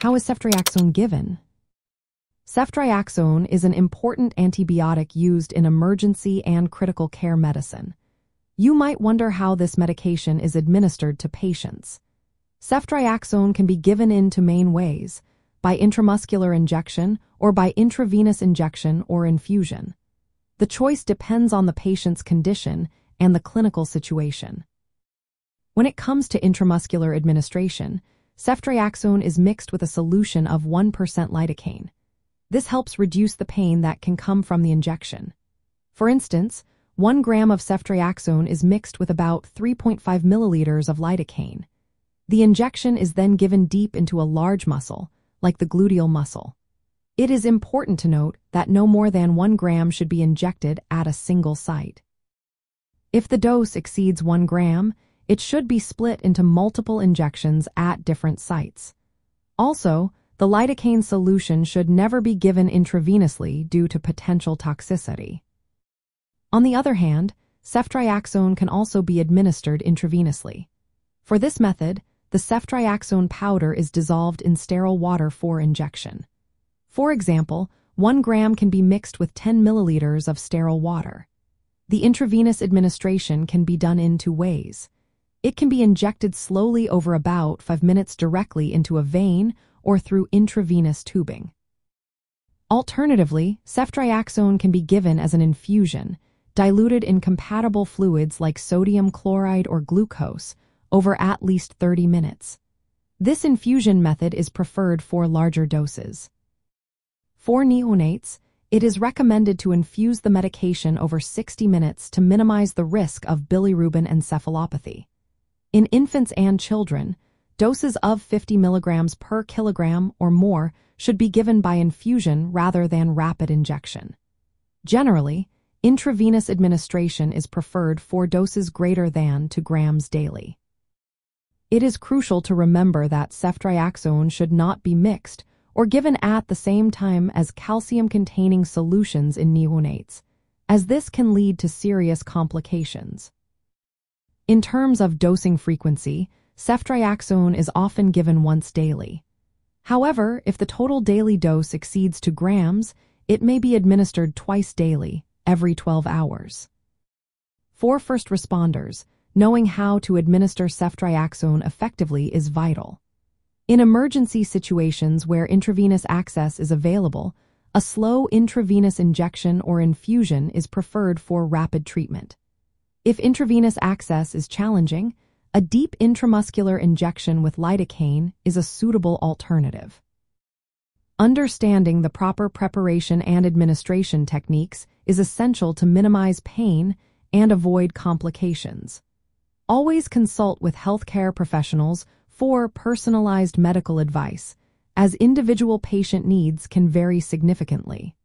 How is ceftriaxone given? Ceftriaxone is an important antibiotic used in emergency and critical care medicine. You might wonder how this medication is administered to patients. Ceftriaxone can be given in two main ways, by intramuscular injection or by intravenous injection or infusion. The choice depends on the patient's condition and the clinical situation. When it comes to intramuscular administration, ceftriaxone is mixed with a solution of 1% lidocaine. This helps reduce the pain that can come from the injection. For instance, 1 gram of ceftriaxone is mixed with about 3.5 milliliters of lidocaine. The injection is then given deep into a large muscle, like the gluteal muscle. It is important to note that no more than 1 gram should be injected at a single site. If the dose exceeds 1 gram, it should be split into multiple injections at different sites. Also, the lidocaine solution should never be given intravenously due to potential toxicity. On the other hand, ceftriaxone can also be administered intravenously. For this method, the ceftriaxone powder is dissolved in sterile water for injection. For example, 1 gram can be mixed with 10 milliliters of sterile water. The intravenous administration can be done in two ways. It can be injected slowly over about 5 minutes directly into a vein or through intravenous tubing. Alternatively, ceftriaxone can be given as an infusion, diluted in compatible fluids like sodium chloride or glucose, over at least 30 minutes. This infusion method is preferred for larger doses. For neonates, it is recommended to infuse the medication over 60 minutes to minimize the risk of bilirubin encephalopathy. In infants and children, Doses of 50 milligrams per kilogram or more should be given by infusion rather than rapid injection. Generally, intravenous administration is preferred for doses greater than 2 grams daily. It is crucial to remember that ceftriaxone should not be mixed or given at the same time as calcium-containing solutions in neonates, as this can lead to serious complications. In terms of dosing frequency, ceftriaxone is often given once daily. However, if the total daily dose exceeds 2 grams, it may be administered twice daily, every 12 hours. For first responders, knowing how to administer ceftriaxone effectively is vital. In emergency situations where intravenous access is available, a slow intravenous injection or infusion is preferred for rapid treatment. If intravenous access is challenging, a deep intramuscular injection with lidocaine is a suitable alternative. Understanding the proper preparation and administration techniques is essential to minimize pain and avoid complications. Always consult with healthcare professionals for personalized medical advice, as individual patient needs can vary significantly.